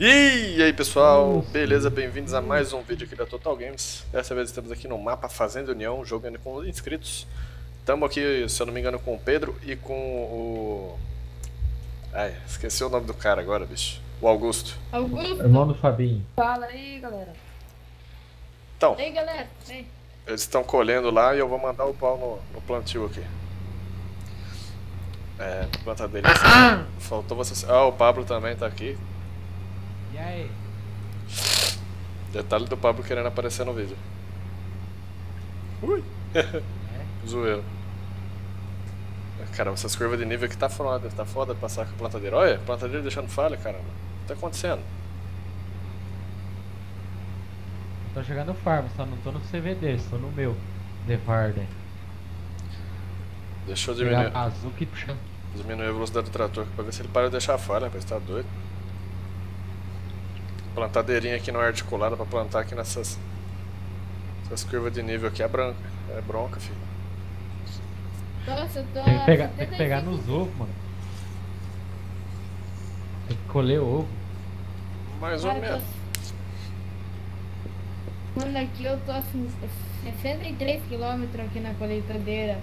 E aí pessoal, beleza? Bem-vindos a mais um vídeo aqui da Total Games. Dessa vez estamos aqui no mapa Fazenda União, jogando com os inscritos. Estamos aqui, se eu não me engano, com o Pedro e com o... Ai, esqueci o nome do cara agora, bicho. O Augusto. Augusto, Irmão do Fabinho. fala aí, galera. Então, E aí, galera? Ei, eles estão colhendo lá e eu vou mandar o pau no, no plantio aqui. É, plantadeira. Faltou você... Ah, o Pablo também tá aqui. E aí? Detalhe do Pablo querendo aparecer no vídeo. Ui! Zoeiro. Caramba, essas curvas de nível aqui tá foda, tá foda passar com a plantadeira. Olha, plantadeira deixando falha, caramba. O que tá acontecendo? Tô jogando farm, só não tô no CVD, tô no meu. The Varden. Deixa eu diminuir, azul que puxa. diminuir a velocidade do trator aqui pra ver se ele para de deixar falha, rapaz, tá doido. Plantadeirinha aqui não é articulada pra plantar aqui nessas. Essas curvas de nível aqui é branca. É bronca, filho. Nossa, eu tô. Tem que pegar, tem que pegar 75. nos ovos, mano. Tem que colher ovo. Mais ou Cara, menos. tô- Mano, aqui eu tô assim, 63 km aqui na colheitadeira.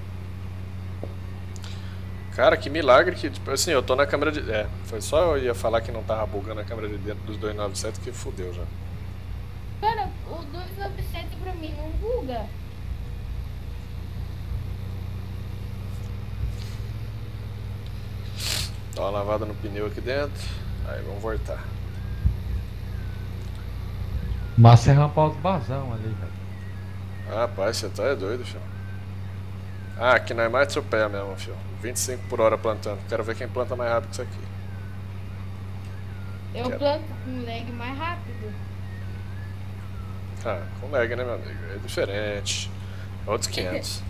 Cara, que milagre que, tipo assim, eu tô na câmera de. É, foi só eu ia falar que não tava bugando a câmera de dentro dos 297 que fudeu já. Cara, o 297 pra mim não buga. Dá uma lavada no pneu aqui dentro. Aí vamos voltar. Massa é rampar os basão ali, velho. Ah, rapaz, você tá é doido, filho. Ah, aqui não é mais seu pé mesmo, filho. 25 por hora plantando. Quero ver quem planta mais rápido que isso aqui. Eu Quero. planto com lag mais rápido. Ah, com lag, né, meu amigo? É diferente. Outros 500.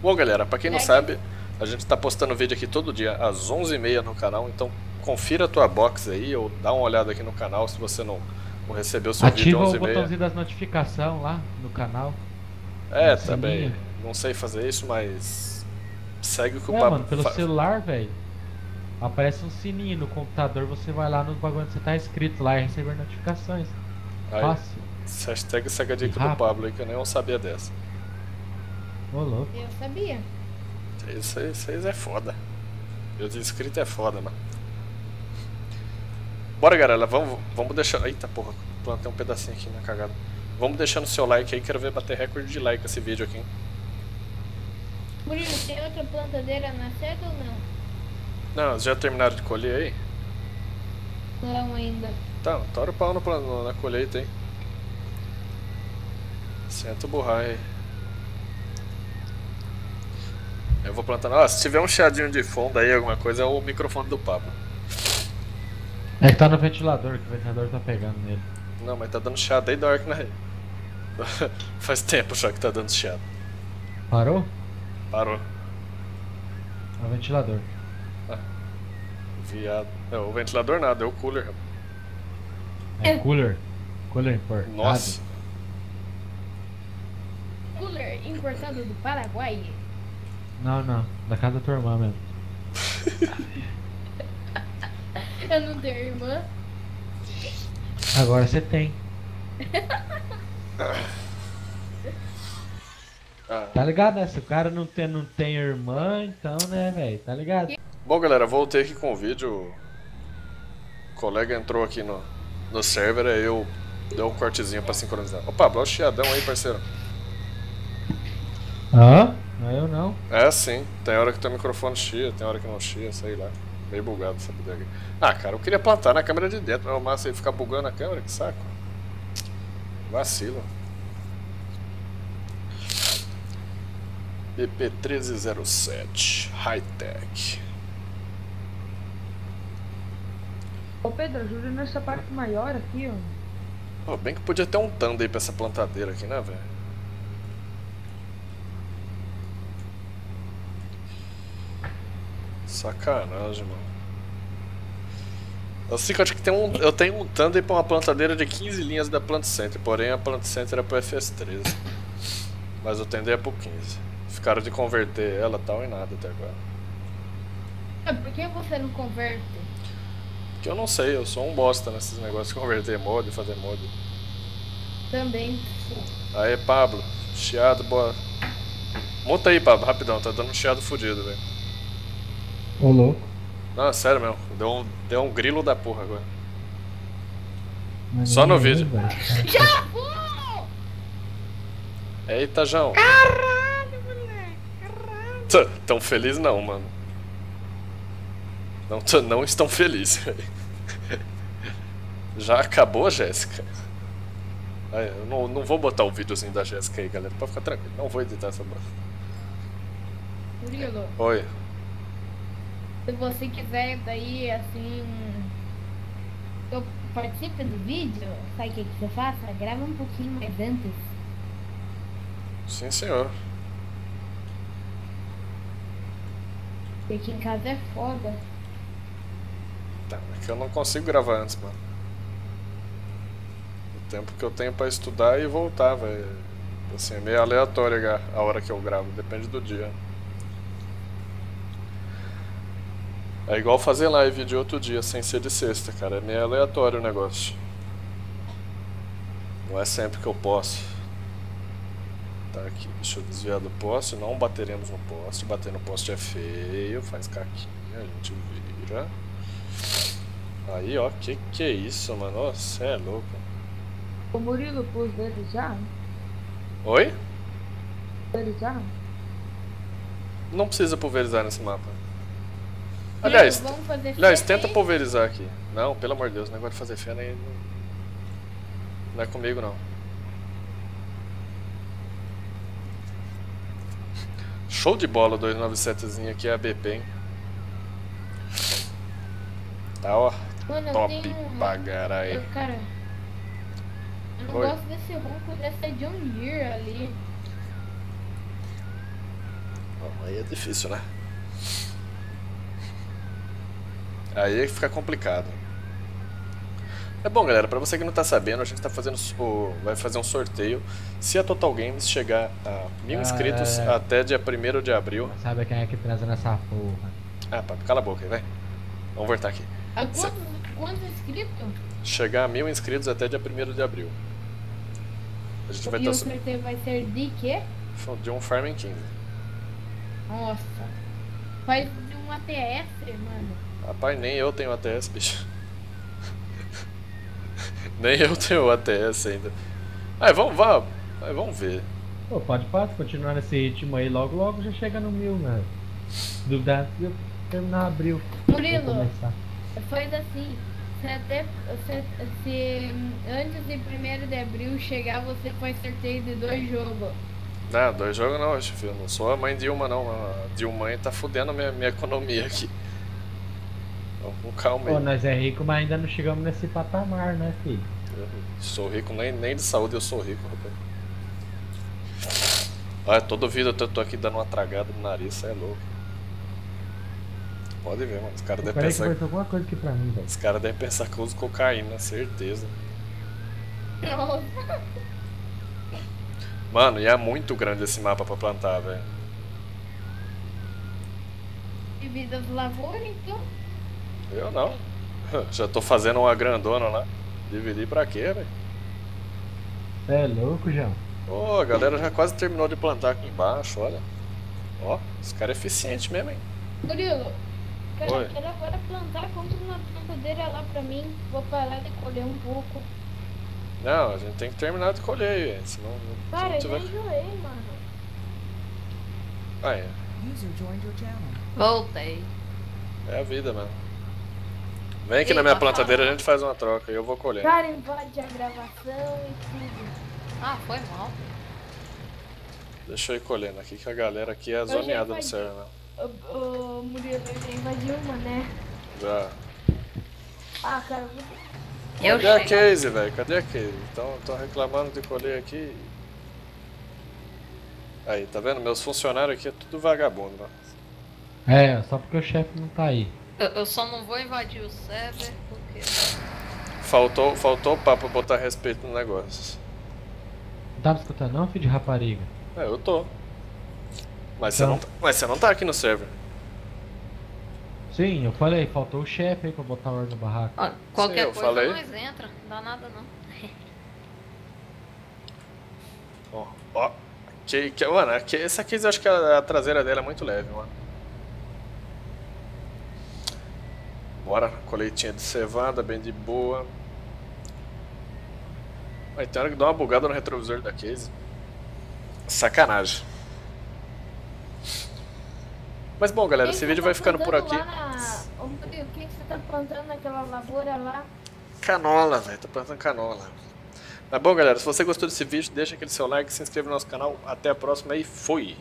Bom, galera, pra quem não Lag. sabe, a gente tá postando vídeo aqui todo dia às 11h30 no canal, então confira a tua box aí ou dá uma olhada aqui no canal se você não, não recebeu seu vídeo Ativa o 11h30. botãozinho das notificações lá no canal. É, o também. sininho. Não sei fazer isso, mas segue o que o É, Pablo mano, pelo fa- celular, velho. Aparece um sininho no computador, você vai lá nos bagulho onde você tá inscrito lá e receber notificações. Aí, Fácil. hashtag segue a dica do. Pablo aí que eu nem sabia dessa. Ô, louco. Eu sabia. Isso é foda. Eu de inscrito é foda, mano. Bora, galera, vamos, vamos deixando. Eita porra, plantei um pedacinho aqui na cagada. Vamos deixando seu like aí, quero ver bater recorde de like esse vídeo aqui. hein? Murilo, tem outra plantadeira na seta ou não? Não, já terminaram de colher aí? Não ainda. Tá, tora o pau no, na colheita aí. Senta o burrar aí. Eu vou plantando. Ó, se tiver um chiadinho de fundo aí, alguma coisa, é o microfone do Pablo. É que tá no ventilador, que o ventilador tá pegando nele. Não, mas tá dando chiado aí da hora que na Faz tempo já que tá dando chiado. Parou? Parou. É o ventilador. Viado. É, o ventilador nada, é o cooler. É cooler. Cooler importado. Nossa. Cooler importado do Paraguai. Não, não. Da casa da tua irmã mesmo. Eu não tenho irmã. Agora você tem. Ah. Tá ligado, né? Se o cara não tem, não tem irmã, então, né, velho? Tá ligado? Bom, galera, voltei aqui com o vídeo. O colega entrou aqui no, no server, aí eu dei um cortezinho pra sincronizar. Ô, Pablo, olha o chiadão aí, parceiro. Hã? Não, eu não. É sim, tem hora que teu microfone chia, tem hora que não chia, sei lá. Meio bugado essa bodega aqui. Ah, cara, eu queria plantar na câmera de dentro, mas o massa aí ficar bugando a câmera, que saco. Vacilo. BP1307 High Tech. Ô Pedro, ajuda nessa parte maior aqui, ó. Bem que podia ter um tanda aí pra essa plantadeira aqui, né, velho? Sacanagem, mano. Eu sei que eu acho que tem um, eu tenho um Thunder pra uma plantadeira de 15 linhas da Plant Center, porém a Plant Center é pro FS13. Mas o Thunder é pro 15. Ficaram de converter ela tal e nada até agora. Ah, Por que você não converte? Que eu não sei, eu sou um bosta nesses negócios de converter mod, fazer mod. Também. Aí, Pablo, chiado, boa. Monta aí, Pablo, rapidão, tá dando um chiado fudido, velho. Ô louco. Não, sério mesmo, deu um, deu um grilo da porra agora. Mas Só no é, vídeo. Já vou! Eita, João. Tã, Tão feliz não, mano. Não, não estão felizes. Já acabou, Jéssica? Aí, eu não, não vou botar o videozinho da Jéssica aí, galera. Pode ficar tranquilo. Não vou editar essa bosta. Murilo, Oi. se você quiser daí, assim... Eu participe do vídeo, sabe o que, que você faça? Grava um pouquinho mais antes. Sim, senhor. Porque aqui em casa é foda. Tá, é que eu não consigo gravar antes, mano. O tempo que eu tenho pra estudar e voltar, velho. Assim, é meio aleatório a- a hora que eu gravo, depende do dia. É igual fazer live de outro dia sem ser de sexta, cara. É meio aleatório o negócio. Não é sempre que eu posso. Tá aqui, deixa eu desviar do poste. Não bateremos no poste. Bater no poste é feio, faz caquinha, a gente vira. Aí, ó, que que é isso, mano? Você é louco. O Murilo pôs dele já? Oi? Já? Não precisa pulverizar nesse mapa. Aliás, vamos fazer aliás, tenta pulverizar aqui. Não, pelo amor de Deus, o negócio de fazer não, não é comigo não. Show de bola o 297zinho aqui, é ABP, hein? Tá, ó, Mano, top tenho... pra caralho. Eu, cara... Eu não Oi. gosto desse ronco dessa John Deere ali. Bom, aí é difícil, né? Aí é fica complicado. É bom, galera, pra você que não tá sabendo, a gente tá fazendo o, vai fazer um sorteio. Se a Total Games chegar a mil Ah, inscritos é. até dia 1 de abril. Sabe quem é que transa nessa porra? Ah, papo, cala a boca aí, vai. Vamos voltar aqui. A quantos, quantos inscritos? Chegar a mil inscritos até dia 1 de abril. A gente vai E o estar sorteio vai ser de quê? de um Farming 15. Nossa. Faz de um ATS, mano. Rapaz, nem eu tenho ATS, bicho. nem eu tenho ATS ainda. Aí, vamos, vamos, aí, vamos ver. Pô, pode, pode continuar nesse ritmo aí, logo logo já chega no mil, né? Se duvidar, eu terminar abril. Murilo. Faz assim. Se, até, se, se antes de 1 de abril chegar, você faz sorteio de dois jogos. Não, dois jogos não, acho, filho. Não sou a mãe Dilma, não. A Dilma tá fudendo a minha, minha economia aqui. Então, com calma Pô, aí. nós é rico, mas ainda não chegamos nesse patamar, né, filho? Eu sou rico, nem, nem de saúde eu sou rico, rapaz. Olha, toda vida eu tô aqui dando uma tragada no nariz, cê é louco. Pode ver, mano. Os caras devem que pensar. apareceu alguma coisa aqui pra mim, velho. Os caras devem pensar que eu uso cocaína, certeza. Nossa. Mano, e é muito grande esse mapa pra plantar, velho. Divida das lavouras, então. Eu não. Já tô fazendo uma grandona lá. Dividir pra quê, velho? É louco, João. Ô, a galera já quase terminou de plantar aqui embaixo, olha. Ó, esse cara é eficiente mesmo, hein? Murilo, cara, Oi. eu quero agora plantar contra uma plantadeira lá pra mim. Vou parar de colher um pouco. Não, a gente tem que terminar de colher aí, velho, senão se Cara, não eu tiver... já enjoei, mano. Ah, é. User joined your channel. Voltei. É a vida, mano. Vem aqui Ei, na minha plantadeira a gente faz uma troca e eu vou colher. Cara, invade a gravação e tudo. Ah, foi mal. Deixa eu ir colhendo aqui que a galera aqui é zoneada no server, né? Ô, Murilo, eu já invadi uma, né? Já. Ah, cara, eu vou... Eu Cadê a chego. Casey, velho? Cadê a Casey? Estão reclamando de colher aqui. Aí, tá vendo? Meus funcionários aqui é tudo vagabundo, né? É, só porque o chefe não tá aí. Eu, eu só não vou invadir o server porque. Faltou, faltou o papo botar respeito no negócio. Não tava escutando não, filho de rapariga? É, eu tô. Mas você Então. não, tá- mas você não tá aqui no server. Sim, eu falei, faltou o chefe aí pra botar ordem no barraco. Ó, qualquer eu coisa falei. nós entra, não dá nada não. Ó, ó. Que, que, mano, que, essa case eu acho que a, a traseira dela é muito leve, mano. Bora, coletinha de cevada, bem de boa. Vai ter hora que dá uma bugada no retrovisor da case. Sacanagem. Mas bom, galera, esse vídeo você vai tá ficando por aqui. na- Murilo, O que você tá plantando naquela lavoura lá? Canola, velho. Tô plantando canola. Mas bom, galera, se você gostou desse vídeo, deixa aquele seu like, se inscreva no nosso canal. Até a próxima e fui!